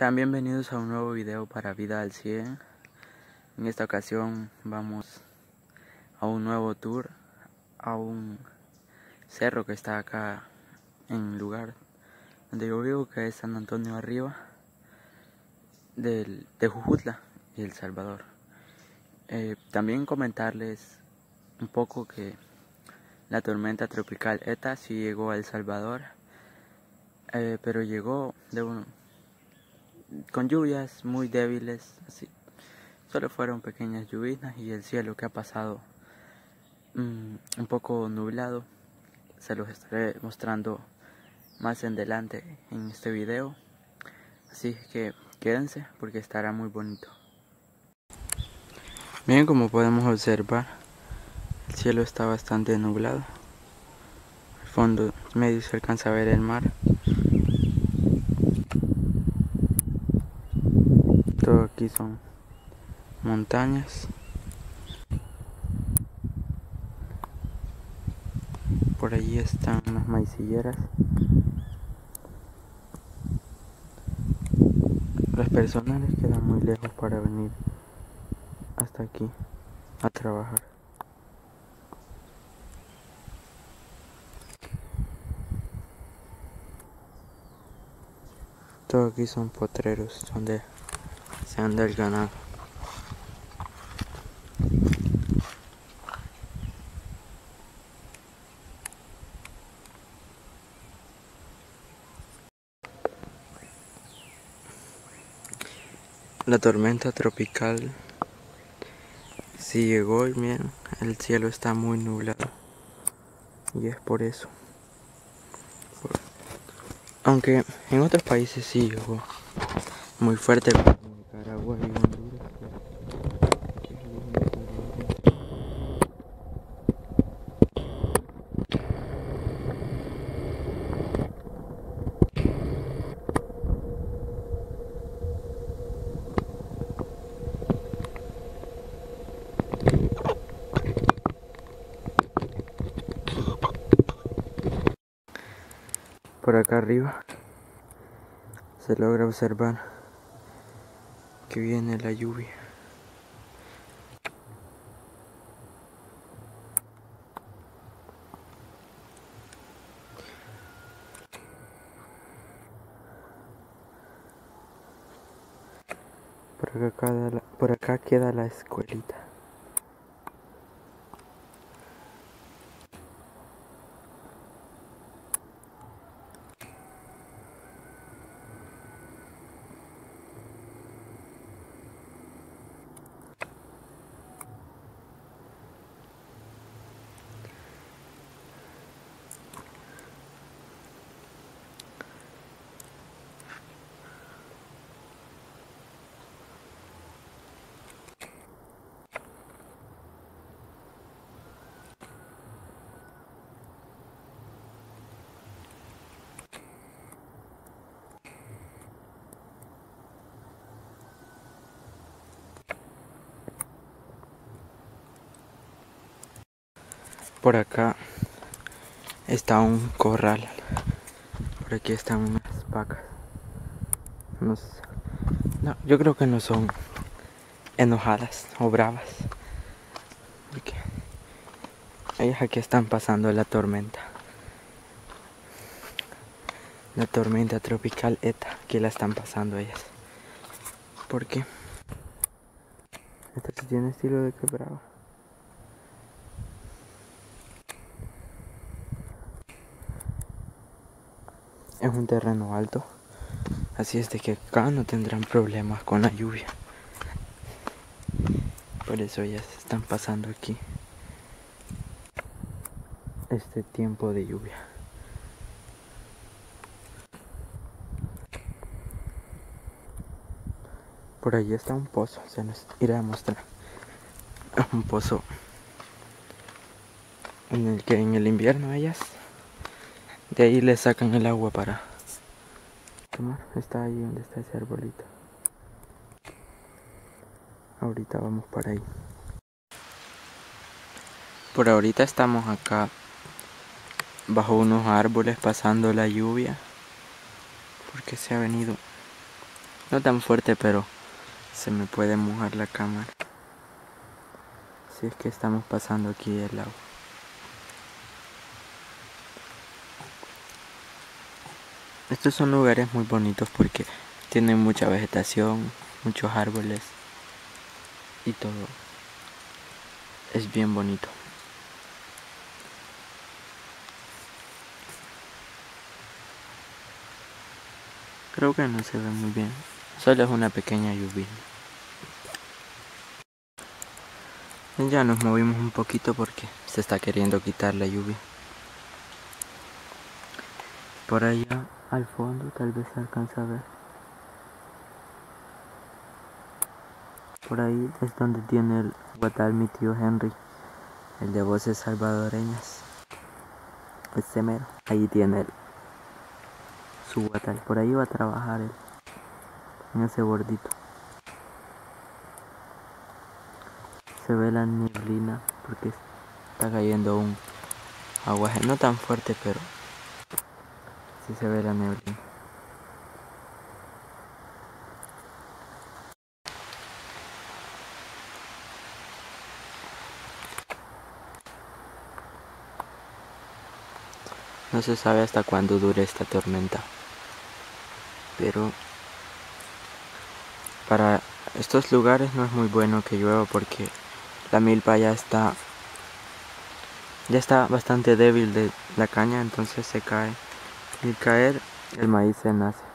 Sean bienvenidos a un nuevo video para Vida al 100. En esta ocasión vamos a un nuevo tour a un cerro que está acá en el lugar donde yo vivo, que es San Antonio Arriba, del, de Jujutla y El Salvador. Eh, también comentarles un poco que la tormenta tropical ETA sí llegó a El Salvador, eh, pero llegó de un, con lluvias muy débiles, así. Solo fueron pequeñas lluvias y el cielo que ha pasado mm, un poco nublado. Se los estaré mostrando más en adelante en este video. Así que quédense porque estará muy bonito. Bien, como podemos observar, el cielo está bastante nublado. Al fondo medio se alcanza a ver el mar. Todo aquí son montañas. Por allí están las maicilleras. Las personas les quedan muy lejos para venir hasta aquí a trabajar. Todo aquí son potreros donde se anda el ganado. La tormenta tropical si llegó y miren, el cielo está muy nublado. Y es por eso. Aunque en otros países sí llegó muy fuerte como Nicaragua y Honduras. Por acá arriba se logra observar que viene la lluvia. Por acá, por acá queda la escuelita. Por acá está un corral. Por aquí están unas vacas. No, yo creo que no son enojadas o bravas. Ellas aquí están pasando la tormenta. La tormenta tropical ETA. Aquí la están pasando ellas. ¿Por qué? Esta sí tiene estilo de que brava. Es un terreno alto. Así es de que acá no tendrán problemas con la lluvia. Por eso ya se están pasando aquí este tiempo de lluvia. Por allí está un pozo se nos irá a mostrar. Un pozo en el que en el invierno ellas de ahí le sacan el agua para tomar. Está ahí donde está ese arbolito. Ahorita vamos para ahí. Por ahorita estamos acá bajo unos árboles pasando la lluvia porque se ha venido No tan fuerte, pero se me puede mojar la cámara. Si es que estamos pasando aquí el agua. Estos son lugares muy bonitos porque tienen mucha vegetación, muchos árboles y todo. Es bien bonito. Creo que no se ve muy bien. Solo es una pequeña lluvia. Ya nos movimos un poquito porque se está queriendo quitar la lluvia. Por allá al fondo tal vez se alcanza a ver. Por ahí es donde tiene el guatal mi tío Henry, el de voces salvadoreñas. Ese mero, ahí tiene su guatal. Por ahí va a trabajar él, en ese bordito. Se ve la neblina porque está cayendo un aguaje, no tan fuerte, pero se ve la neblina. No se sabe hasta cuándo dure esta tormenta. Pero para estos lugares no es muy bueno que llueva porque la milpa ya está ya está bastante débil de la caña, entonces se cae. Y caer, el maíz se nace.